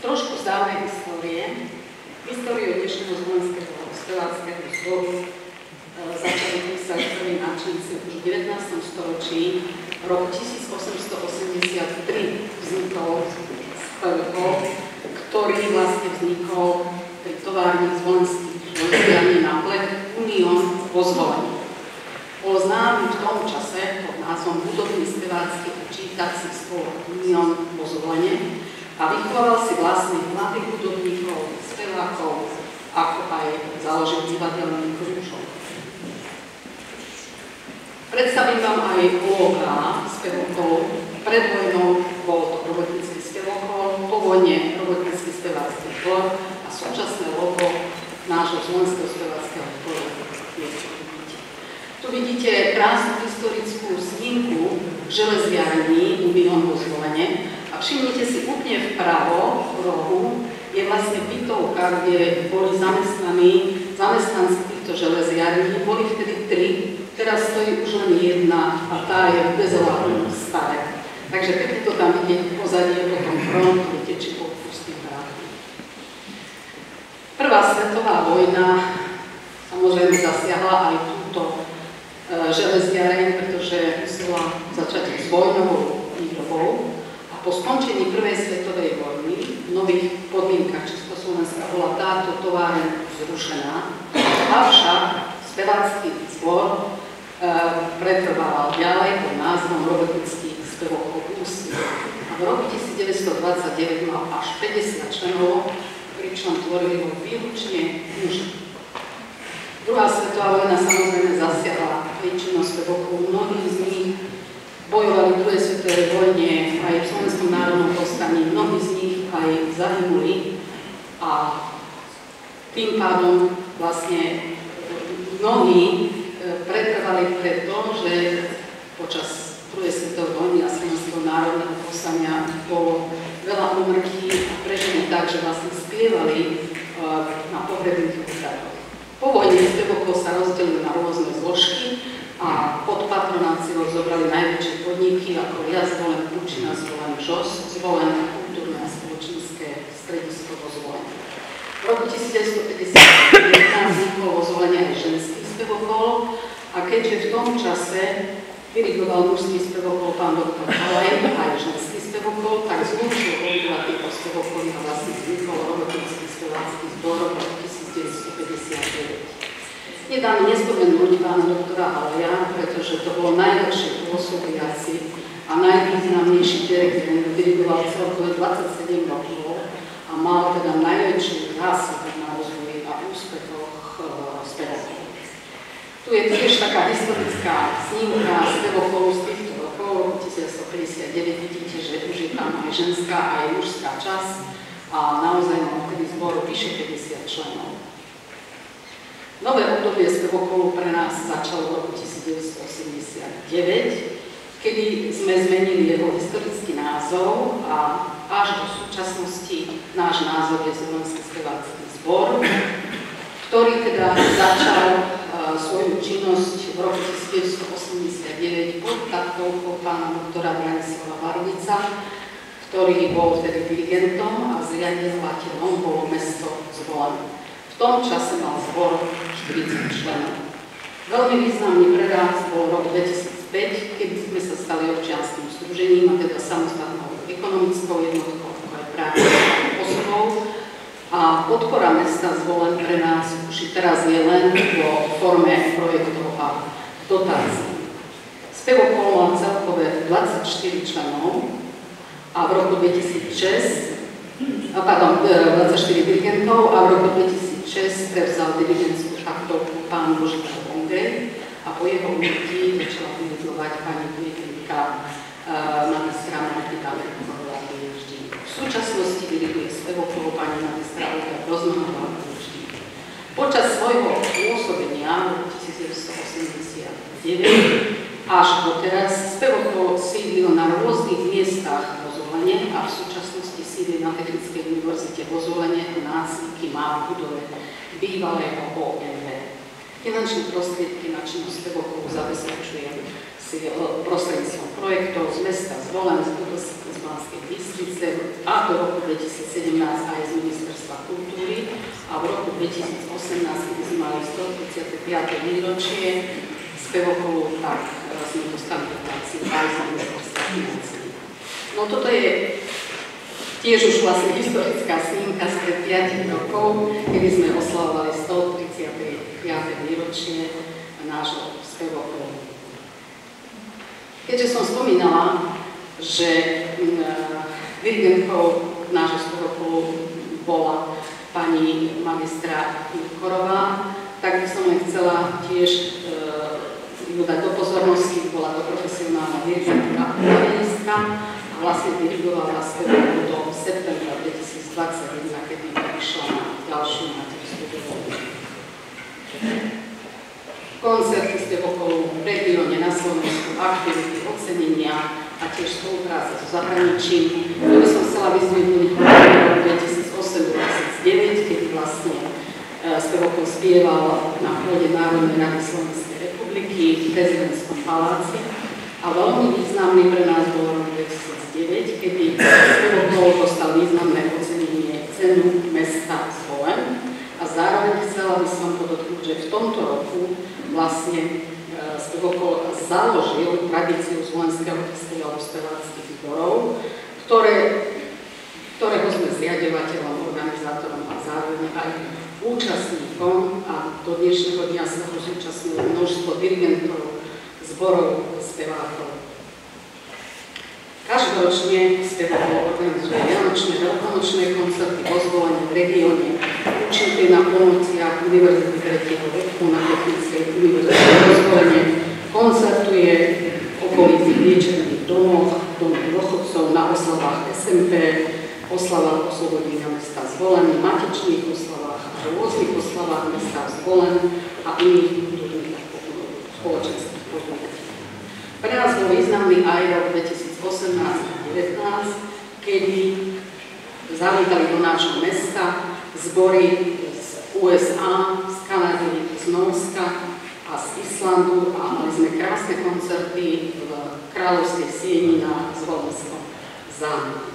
Trošku z dávnej histórie. Históriu dnešného zvolenského speváckého zboru e, začali písať prví náčenci už v 19. storočí. Rok 1883 vznikol spevko, ktorý vlastne vznikol pri továrni zvolenských železdianí na plech Unión vo zvolení. Bol známy v tom čase pod názvom Hudobný spevácky a čítací spolok Unión vo a vychovával si vlastných mladých hudobníkov, spevákov, ako aj založil divadelný krúžok. Predstavím vám aj loga spevokov. Pred vojnou bol to robotnícky spevokol, po vojne robotnícky spevácky zbor a súčasné logo nášho slovenského speváckého zboru je Tu vidíte krásnu historickú snímku železiarní u Bihonho zvolenie, všimnite si úplne vpravo, v rohu, je vlastne bytovka, kde boli zamestnaní zamestnanci týchto železiarní. Boli vtedy tri, teraz stojí už len jedna a tá je bezovárne staré. Takže pekne to tam vidieť pozadí je potom front, ktorý tečí pod pustým vrátom. Prvá svetová vojna samozrejme zasiahla aj túto e, železiareň, pretože musela začať s vojnovou výrobou po skončení Prvej svetovej vojny v nových podmienkach Československa bola táto továreň zrušená, avšak spevácky zbor e, pretrvával ďalej pod názvom Robotnický spevok Úsvit. A v roku 1929 mal až 50 členov, pričom tvorili ho výlučne muži. Druhá svetová vojna samozrejme zasiahla väčšinu spevokov, mnohí z nich bojovali v druhej svetovej vojne, aj v Slovenskom národnom povstaní, mnohí z nich aj zahynuli a tým pádom vlastne mnohí e, pretrvali preto, že počas druhej svetovej vojny a Slovenského národného povstania bolo veľa umrtí a prežili tak, že vlastne spievali e, na pohrebných úradoch. Po vojne spevokov sa rozdelili na rôzne zložky, a pod patronáciou zobrali najväčšie podniky ako ja zvolen Pučina, zvolen ŽOS, zvolen kultúrne a spoločenské stredisko vo zvolení. V roku 1950 vzniklo vo zvolení aj ženský spevokol a keďže v tom čase dirigoval mužský spevokol pán doktor Halej aj ženský spevokol, tak zlúčil obidva tieto spevokoly a vlastne vznikol robotnický spevácky zbor roku 1959. Nedá mi nespomenúť pána doktora Aleja, pretože to bol najlepší pôsobiaci a najvýznamnejší dirigent, dirigoval celkové 27 rokov a mal teda najväčšiu zásadu na rozvoji a úspechoch uh, spevokov. Tu je tiež taká historická snímka spevokov z týchto rokov, 1959 vidíte, že už je tam aj ženská, aj mužská časť a naozaj mal vtedy zbor vyše 50 členov. Nové obdobie spevokolu pre nás začalo v roku 1989, kedy sme zmenili jeho historický názov a až do súčasnosti náš názov je Slovenský spevácky zbor, ktorý teda začal uh, svoju činnosť v roku 1989 pod taktovkou pána doktora Branislava Varovica, ktorý bol vtedy dirigentom a zriadovateľom bolo mesto Zvolen tom čase mal zbor 40 členov. Veľmi významný pre nás bol rok 2005, keď sme sa stali občianským združením a teda samostatnou ekonomickou jednotkou, ako aj právnou osobou. A podpora mesta zvolen pre nás už teraz je len vo forme projektov a dotácií. Spevokol mal celkové 24 členov a v roku 2006, a pardon, 24 e, dirigentov a v roku 2000 2006 prevzal dirigentskú šachtovku pán Božika Bongej a po jeho umrtí začala dirigovať pani dirigentka uh, magistra Martina Merkurová vždy. V súčasnosti diriguje Svevokolo pani magistra Olga Rozmanová vždy. Počas svojho pôsobenia v 1989 až doteraz Spevokolo sídlil na rôznych miestach vo Zvolenie a v súčasnosti sídli na Technickej univerzite vo Zvolenie a nácviky má v budove bývalého OMV. Finančné prostriedky na činnosť Pevokov zabezpečuje si prostredníctvom projektov z mesta Zvolen, z Budovskej z Banskej Bystrice a do roku 2017 aj z Ministerstva kultúry a v roku 2018, keď sme mali 135. výročie spevokolu, tak e, sme dostali dotáciu aj z Ministerstva financí. No toto je tiež už vlastne historická snímka z pred 5 rokov, kedy sme oslavovali 135. výročie nášho spevokolu. Keďže som spomínala, že dirigentkou nášho spevokolu bola pani magistra Korová, tak by som len chcela tiež e, ju dať do pozornosti, bola to profesionálna dirigentka a vlastne dirigovala spevokolu do septembra 2021, kedy išla na ďalšiu materskú dovolenku. Koncerty ste okolo regióne na Slovensku, aktivity, ocenenia a tiež spolupráca so zahraničím. To by som chcela vyzvihnúť v roku 2008-2009, kedy vlastne e, spevokol spieval na pôde Národnej rady Slovenskej v prezidentskom paláci. A veľmi významný pre nás bol rok 2009, kedy spevokol dostal významné ocenenie cenu mesta Zvolen. A zároveň chcela by som podotknúť, že v tomto roku vlastne e, Spevokol založil tradíciu Zvolenského festivalu speváckých zborov, ktoré, ktorého sme zriadovateľom, organizátorom a zároveň aj účastníkom a do dnešného dňa sa ho zúčastnilo množstvo dirigentov, zborov, spevákov. Každoročne Spevokol organizuje vianočné, veľkonočné koncerty vo zvolení v regióne učiteľ na pomociach Univerzity 3. veku na Technickej univerzite rozvolenie, koncertuje v okolitých liečebných domoch, domoch dôchodcov na oslavách SMP, oslavách oslobodenia mesta Zvolen, matičných oslavách rôznych oslavách mesta Zvolen a iných kultúrnych spoločenských podujatí. Pre nás bol významný aj rok 2018-2019, kedy zavítali do nášho mesta zbory z USA, z Kanady, z Norska a z Islandu a mali sme krásne koncerty v Kráľovskej sieni na Zvolenskom zámku.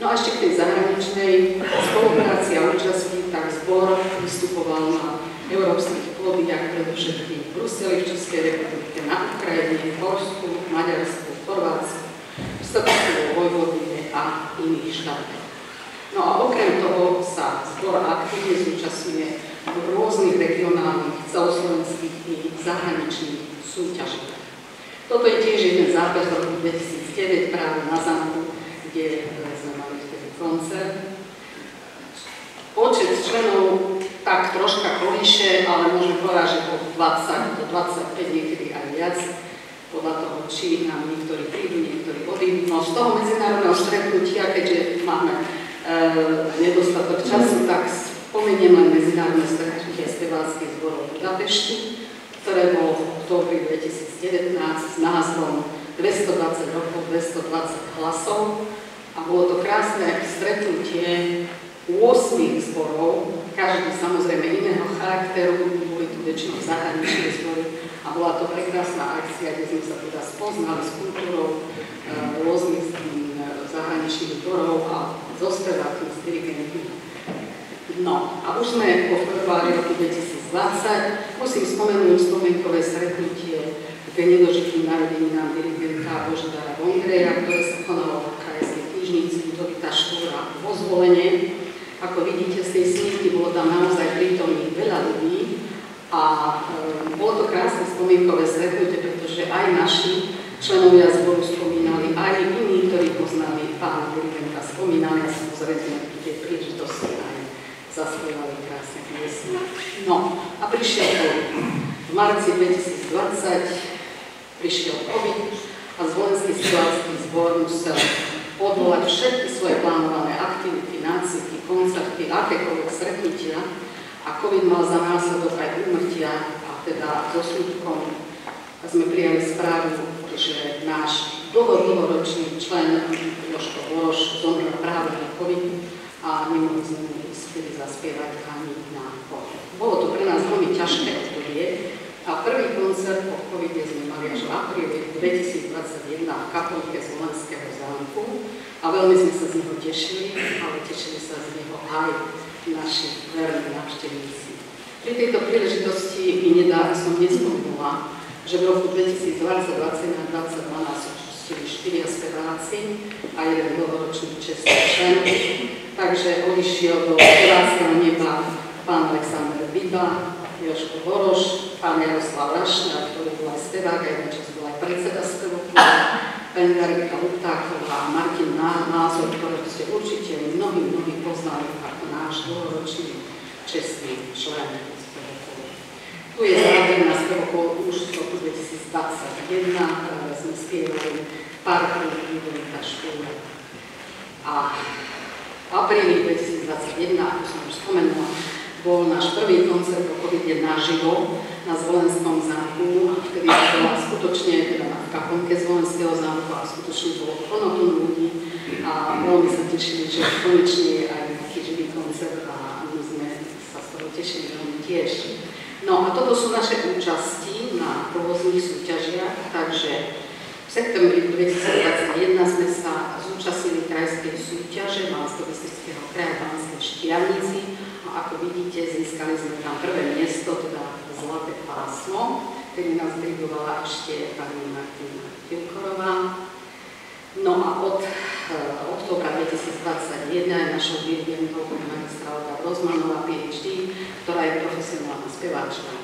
No a ešte k tej zahraničnej spolupráci a účasti, tak zbor vystupoval na európskych podijach, predovšetkým v Bruseli, v Českej republike, na Ukrajine, v Polsku, Maďarsku, Chorvátsku, v Srbsku, Vojvodine a iných štátoch. No a okrem toho sa zbor aktívne zúčastňuje v rôznych regionálnych, celoslovenských i zahraničných súťažiach. Toto je tiež jeden záber z roku 2009 práve na zámku, kde sme mali vtedy koncert. Počet členov tak troška kolíše, ale môžem povedať, že od 20 do 25, niekedy aj viac, podľa toho, či nám niektorí prídu, niektorí odídu. No z toho medzinárodného stretnutia, keďže máme E, nedostatok času, tak spomeniem len medzinárodné stretnutie speváckých zborov v Budapešti, ktoré bolo v oktobri 2019 s názvom 220 rokov, 220 hlasov a bolo to krásne stretnutie 8 zborov, každý samozrejme iného charakteru, boli tu väčšinou zahraničné zbory a bola to prekrásna akcia, kde sme sa teda spoznali s kultúrou e, rôznych zahraničných zborov a zo spevákmi, s dirigentmi. No a už sme po februári roku 2020, musím spomenúť spomienkové stretnutie k nedožitým narodeninám dirigenta Božidara Vondreja, ktoré sa konalo knižnici Ludovita Štúra vo zvolenie. Ako vidíte z tej snímky, bolo tam naozaj prítomných veľa ľudí a e, bolo to krásne spomienkové stretnutie, pretože aj naši členovia zboru spomínali, aj iní, ktorí poznali pána dirigenta, spomínali a samozrejme tie príležitosti aj zaspievali krásne piesne. No a prišiel COVID. V marci 2020 prišiel COVID a Zvolenský strelský zbor musel odvolať všetky svoje plánované aktivity, nácviky, koncerty, akékoľvek stretnutia a COVID mal za následok aj úmrtia a teda so súdkom sme prijali správu že náš dlho, dlhoročný člen Joško Boroš zomrel práve na COVID a nemohli sme mu ísť zaspievať ani na pohľad. Bolo to pre nás veľmi ťažké obdobie a prvý koncert po covid sme mali až v apríli 2021 v kapelke z Volenského zámku a veľmi sme sa z neho tešili, ale aj naši verní návštevníci. Pri tejto príležitosti mi nedá, som nespomenula, že v roku 2020, 2021 a 2022 nás očistili štyria speváci a jeden dlhoročný čestný člen. Takže odišiel do speváckého neba pán Aleksandr Biba, Joško Horoš, pán Jaroslav Rašňa, ktorý bol aj spevák, aj čas bol aj predseda spevoklub, pani Garika Luptáková, Martin Názor, ktoré ste určite mnohí, mnohí poznali ako náš dlhoročný čestný člen tu je záver na spevokol už v roku 2021, sme spievali Parku Ludovita Škôla. A v apríli 2021, ako som už spomenula, bol náš prvý koncert o covide naživo na Zvolenskom zámku. Vtedy bola skutočne, teda v kaponke Zvolenského zámku a skutočne bolo plno ľudí a veľmi sa tešili, že konečne je aj taký živý koncert a my sme sa z toho tešili veľmi tiež. No a toto sú naše účasti na provozných súťažiach, takže v septembri 2021 sme sa zúčastnili krajskej súťaže Malsko-Bystrického kraja Banskej Štiavnici a ako vidíte, získali sme tam prvé miesto, teda zlaté pásmo, ktorý nás dirigovala ešte pani Martina Kilkorová. No a od oktobra 2021 je našou dirigentou pani magistra Rozmanová, PhD, ktorá je profesionálna speváčka.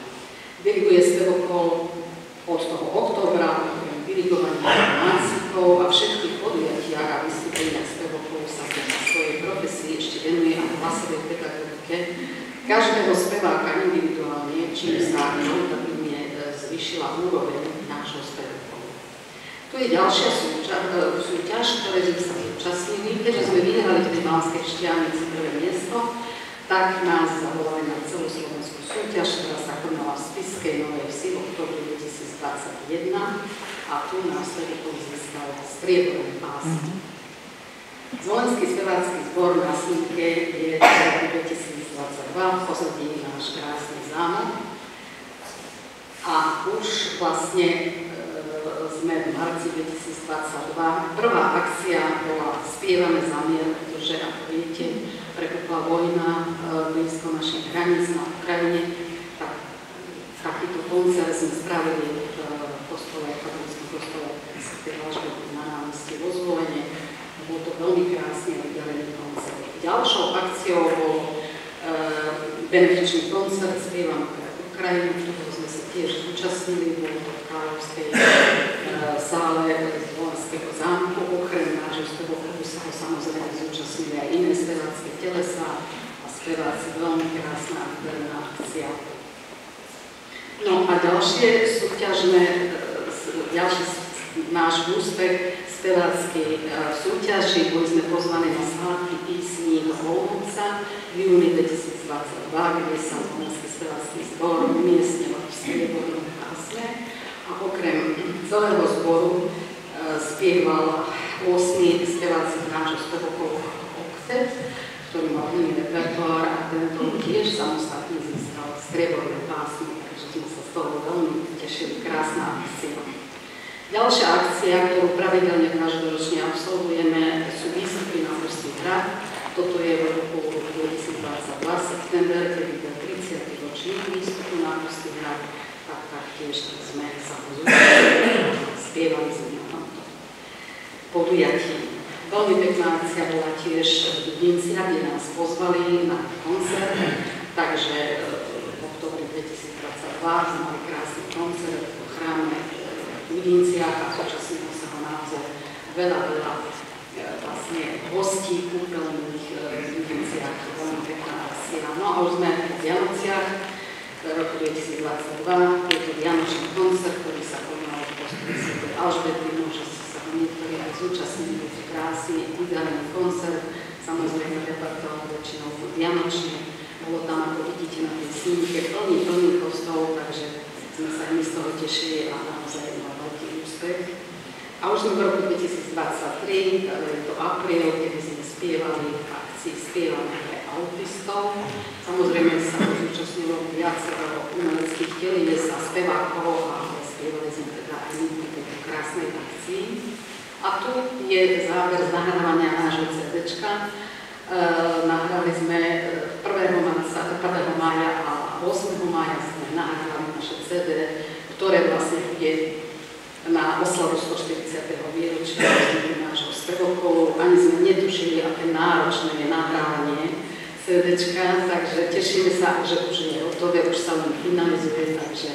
Diriguje spevokol od toho oktobra, dirigovaní nácikov a všetkých podujatiach a vystúpeniach spevokov sa na svojej profesii ešte venuje aj hlasovej pedagogike. Každého speváka individuálne, čím sa notabíne e, zvyšila úroveň nášho spevokov. Tu je ďalšia súťaž, e, súťaž ktoré sme sa zúčastnili. Keďže sme vyhrali v Banskej Štiavnici prvé miesto, tak nás zavolali na celú slovenskú súťaž, ktorá sa konala v Spiskej Novej Vsi v oktobri 2021 a tu následne získal strieborný pás. Mm-hmm. Zvolenský spevácky zbor na Snímke je v roku 2022, pozadí náš krásny zámok. A už vlastne e, sme v marci 2022. Prvá akcia bola Spievame za mier, pretože ako viete, prepukla vojna e, blízko našich hraníc na Ukrajine, tak takýto koncert sme spravili v kostole na námestí vo zvolenie. Bol to veľmi krásne oddelený koncert. Ďalšou akciou bol e, benefičný koncert Spievam pre Ukrajinu, ktorého sme sa tiež zúčastnili, bol to v Kráľovskej e, sále z Volenského zámku. Okrem nášho spevochodu sa ho samozrejme zúčastnili aj iné spevácké telesa a speváci. Veľmi krásna a akcia. No a ďalšie súťažné, e, ďalšie náš úspech speváckej e, súťaži. Boli sme pozvaní na svátky písní Olomouca v júni 2022, kde sa Slovenský spevácky zbor umiestnil v striebornom pásme a okrem celého zboru e, spieval 8 speváci nášho spevokov oktet, ktorý mal iný repertoár a tento tiež samostatne získal strieborné pásmo, takže sme sa z toho veľmi tešili. Krásna akcia. Ďalšia akcia, ktorú pravidelne každoročne absolvujeme, sú výstupy na Morský hrad. Toto je v roku 2022 september, kedy bol 30. ročník výstupu na Morský hrad, tak taktiež sme sa pozúčili spievali sme na tomto podujatí. Veľmi pekná akcia bola tiež v Dubninciach, kde nás pozvali na koncert, takže v oktobri 2022 sme mali krásny koncert Vidinciach a súčasnilo sa ho naozaj veľa, veľa e, vlastne hostí kúpeľných e, v Vidinciach, veľmi pekná akcia. No a už sme v Vianociach v roku 2022, je to Vianočný koncert, ktorý sa konal v postupy Sv. Alžbety, môže sa niektorí aj zúčastnili, je krásny, ideálny koncert, samozrejme repertoár väčšinou Vianočný, bolo tam, ako vidíte na tej snímke, plný, plný sme sa my z toho tešili a naozaj mal veľký úspech. A už sme v roku 2023, je to apríl, kedy sme spievali v akcii Spievame pre autistov. Samozrejme sa zúčastnilo viacero umeleckých telies a spevákov a spievali sme teda aj my tejto krásnej akcii. A tu je záver nahrávania nášho CD, eh, na nahrali sme e, 1. marca, 1. mája a 8. mája sme nahrali naše CD, ktoré vlastne bude na oslavu 140. výročia nášho spevokolu. Ani sme netušili, aké náročné je nahrávanie CDčka, takže tešíme sa, že už je hotové, už sa len finalizuje, takže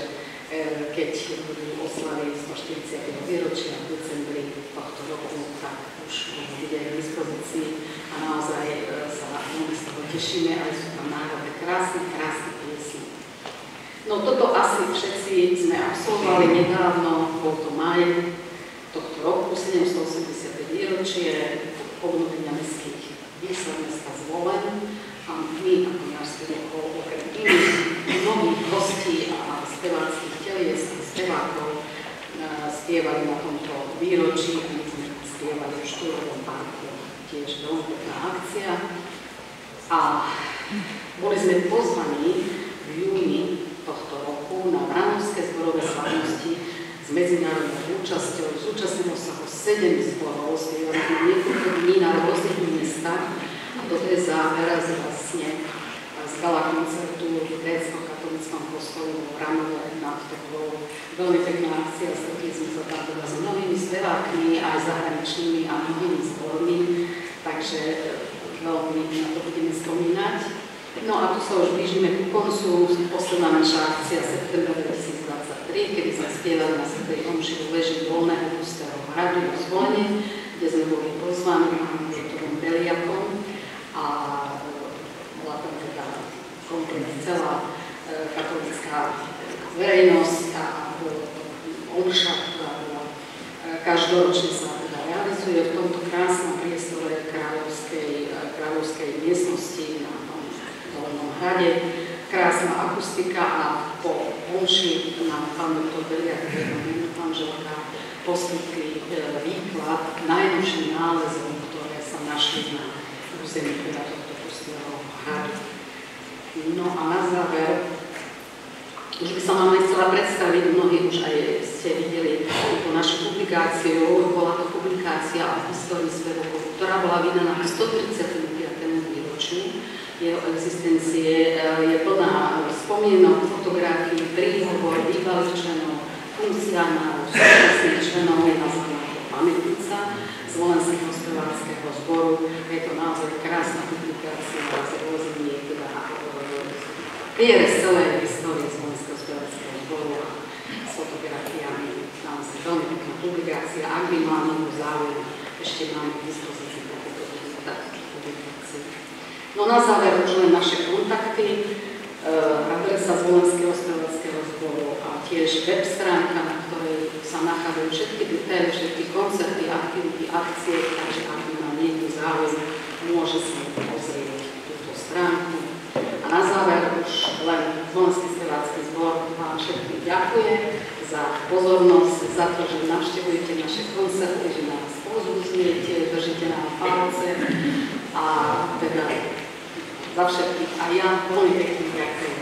e, keď budú oslavy 140. výročia v decembri tohto roku, tak už bude k dispozícii a naozaj e, sa veľmi z toho tešíme, ale sú tam národné krásne, krásne. No toto asi všetci sme absolvovali nedávno, bol to maj tohto roku, 780. výročie obnovenia mestských výsad mesta Zvolen a my ako náš okrem iných mnohých hostí a speváckých telies a spevákov e, spievali na tomto výročí a my sme spievali v Štúrovom parku, tiež veľmi pekná akcia. A boli sme pozvaní v júni tohto roku na Vranovské zborové slavnosti s medzinárodnou účasťou. Zúčastnilo sa ho sedem zborov, spievali sme niekoľko dní na rôznych mestách a toto je záver z vlastne z gala koncertu v grécko-katolickom kostole v Vranove nad takou veľmi pekná akcia. Stretli sme sa tam teda s mnohými spevákmi, aj zahraničnými a mnohými zbormi, takže veľmi na to budeme spomínať. No a tu sa už blížime ku koncu, posledná naša akcia septembra 2023, kedy sme spievali na Svetej Omši v leži Dolného Pustého hradu v Zvolene, kde sme boli pozvaní doktorom Beliakom. A bola tam teda kompletne celá e, katolická verejnosť a omša, ktorá bola e, každoročne sa teda realizuje v tomto krásnom priestore kráľovskej, e, kráľovskej miestnosti na Zelenom hrade, krásna akustika a po omši na pán doktor Beliak, manželka, poskytli e, výklad najnovším nálezom, ktoré sa našli na území teda tohto pustého hradu. No a na záver, už by som vám nechcela predstaviť, mnohí už aj ste videli túto našu publikáciu, bola to publikácia o histórii Svedokov, ktorá bola vydaná k 135. výročiu jeho existencie e, je plná spomienok, fotografií, príhovor, bývalých členov, funkcionárov, súčasných členov, ako pamätnica z Volenského speváckého zboru. Je to naozaj krásna publikácia s rôznymi teda, pier z celej histórie Slovenského speváckého zboru a s fotografiami. Naozaj veľmi pekná publikácia. Ak by mal niekto záujem, ešte máme k dispozícii takéto publikácie. No na záver už len naše kontakty, uh, adresa Zvolenského spevackého zboru a tiež web stránka, na ktorej sa nachádzajú všetky detaily, všetky koncerty, aktivity, akcie, takže ak má niekto záujem, môže si pozrieť túto stránku. A na záver už len Zvolenský spevácky zbor vám všetkým ďakuje za pozornosť, za to, že navštevujete naše koncerty, že nás pozbudzujete, držíte nám palce a teda za všetkých a ja veľmi pekne ďakujem.